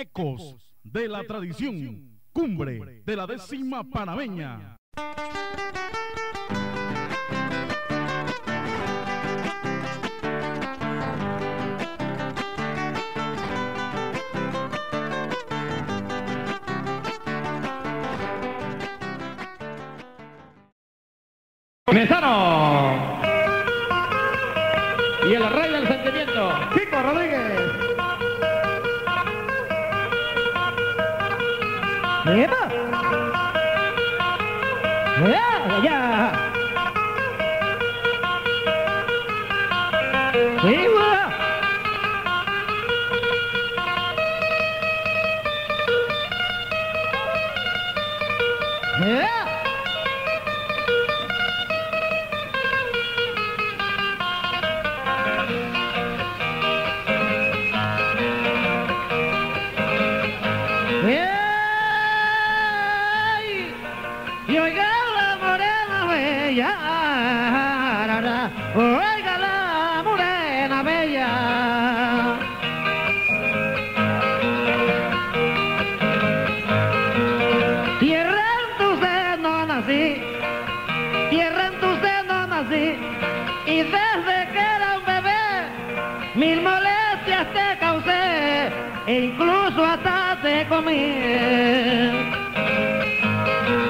Ecos de la tradición, cumbre de la décima panameña. Mesano. Y el rey del sentimiento, Chico Rodríguez. ¡Ya! ¡Ya! ¡Sí, güey! ¡Ya! Incluso hasta te comí.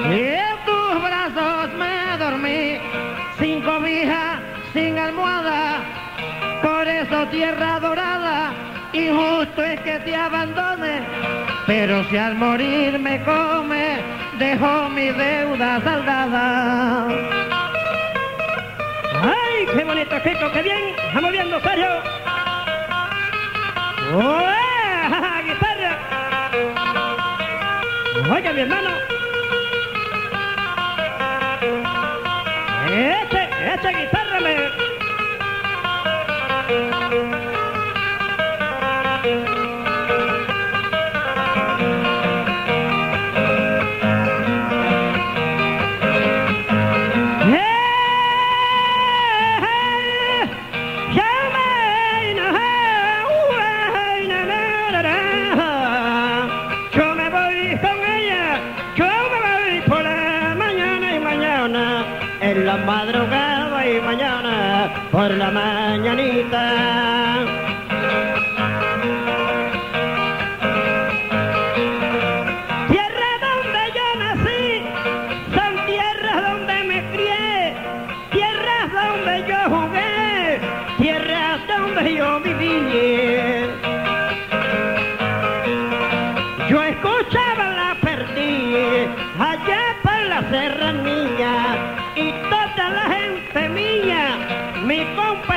Y en tus brazos me dormí, sin cobija, sin almohada, por eso tierra dorada, injusto es que te abandone, pero si al morir me come, dejo mi deuda saldada. ¡Ay, qué bonito, Kiko, qué bien! ¡Estamos viendo, serio! ¡Ué! Oiga, mi hermano. Este, esta guitarra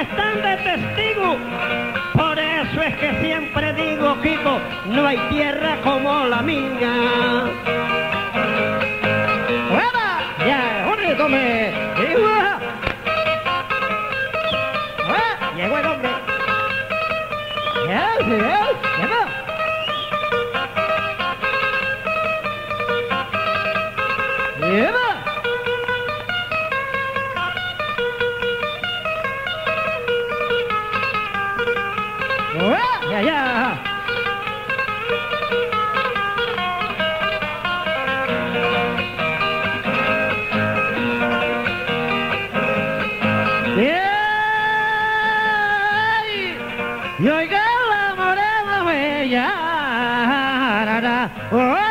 están de testigo. Por eso es que siempre digo, Kiko, no hay tierra como la mía. ¡Fuera! Ya, hombre, tome. ¡Uah! ¡Ya, ya! ¡Ey! Y oiga la morena bella, ra, ra, oiga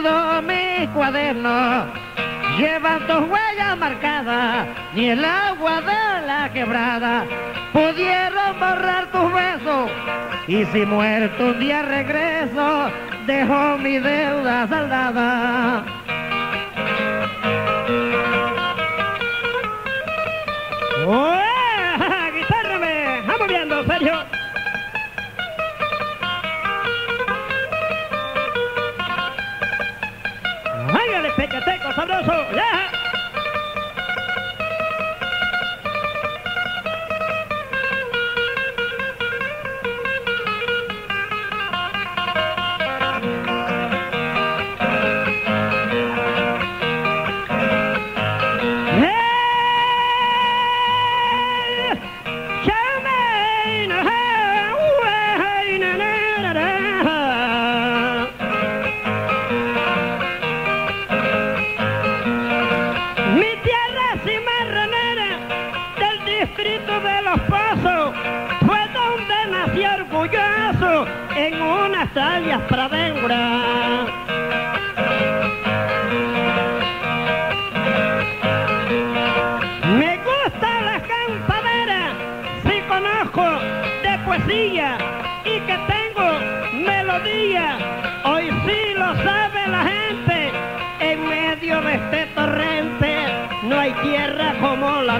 vestido, mi cuaderno, llevan tus huellas marcadas, ni el agua de la quebrada pudieron borrar tus besos. Y si muerto un día regreso, dejo mi deuda saldada.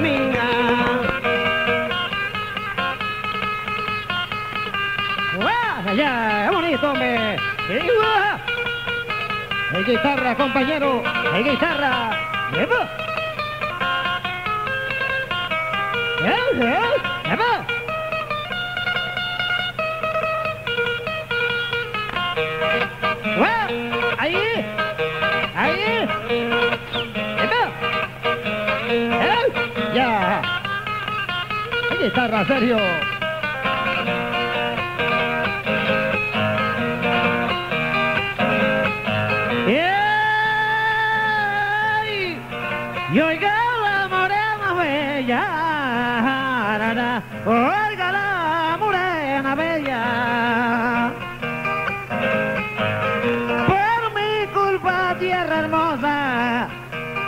Mía. ¡Guau! ¡Ya! ¡Qué bonito, hombre! ¡Sí, guau! ¡Hay guitarra, compañero! ¡Hay guitarra! ¡Epa! ¡Eh, eh! ¡Ya! ¡Ey! Y oiga la morena bella, oiga la morena bella. Por mi culpa, tierra hermosa,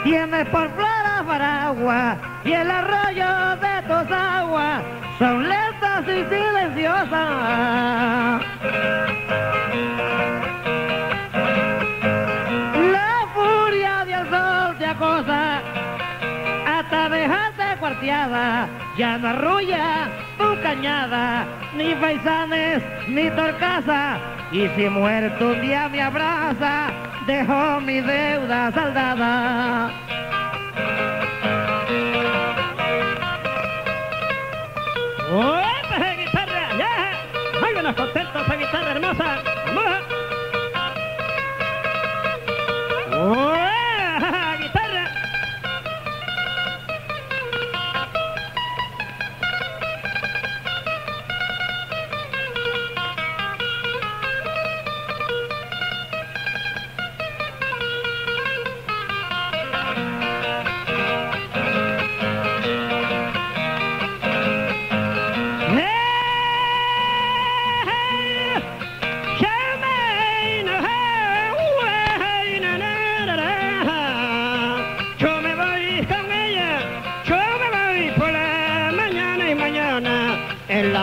tienes por y el arroyo de tus aguas son lentas y silenciosas. La furia del sol te acosa hasta dejarte cuarteada. Ya no arrulla tu cañada, ni paisanes, ni torcaza. Y si muerto un día me abraza, dejo mi deuda saldada.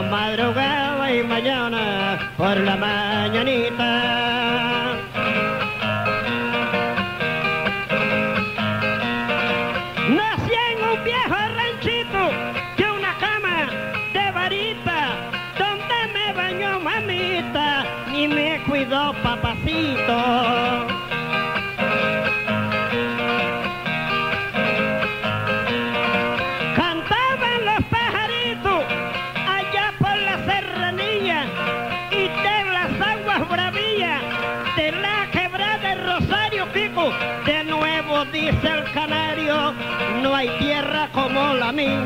Madrugada y mañana, por la mañanita. De nuevo dice el canario, no hay tierra como la mía.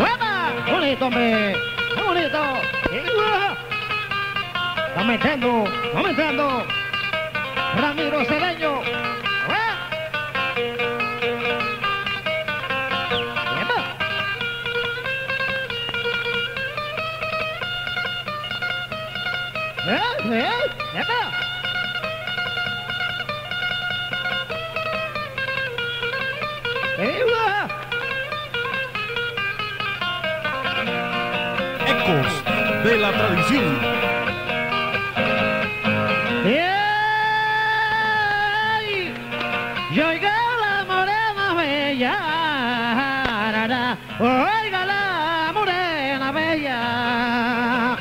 ¡Hueva! ¡Bonito, hombre! ¡Qué bonito! ¡Está metiendo! ¡Está metiendo! ¡Ramiro Cedeño! ¡Hueva! ¡Epa! ¿Eh? Ecos de la tradición. ¡Ey! Y oiga la morena bella, ra, ra, oiga la morena bella.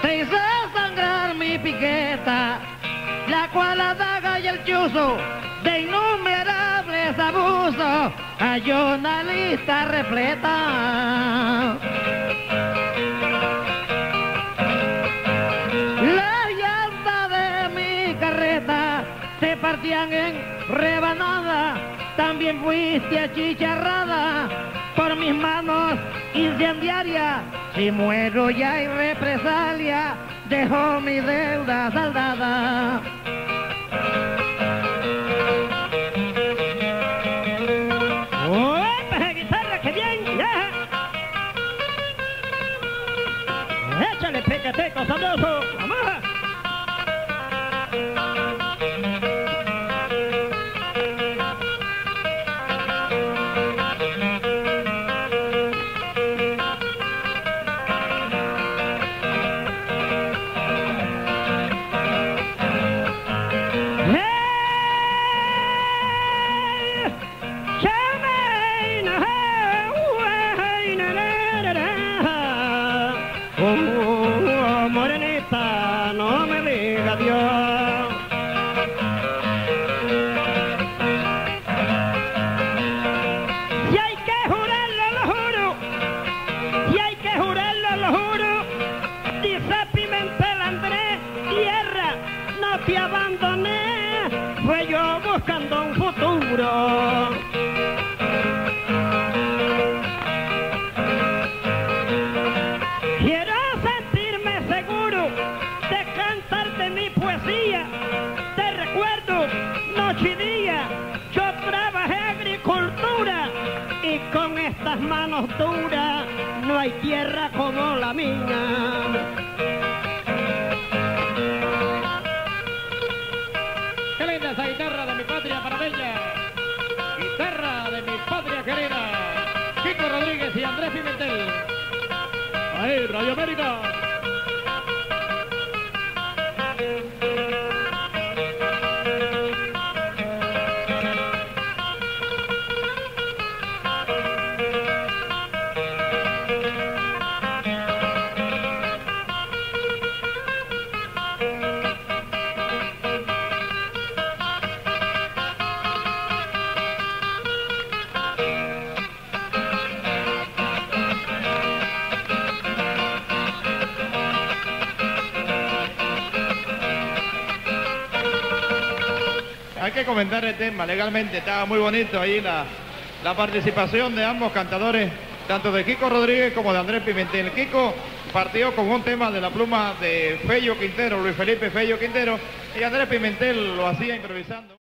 Te hizo sangrar mi piqueta, la cual la daga y el chuzo abusos hay una lista repleta. La llanta de mi carreta se partían en rebanada, también fuiste achicharrada por mis manos incendiarias. Si muero ya hay represalia, dejo mi deuda saldada. Zacatecos, aplausos. Te abandoné. Fue yo buscando un futuro. Quiero sentirme seguro de cantarte mi poesía. Te recuerdo noche y día. Yo trabajé agricultura y con estas manos duras no hay tierra como la mía. Radio América. Hay que comentar el tema legalmente, estaba muy bonito ahí la, participación de ambos cantadores, tanto de Kiko Rodríguez como de Andrés Pimentel. Kiko partió con un tema de la pluma de Fello Quintero, Luis Felipe Fello Quintero, y Andrés Pimentel lo hacía improvisando.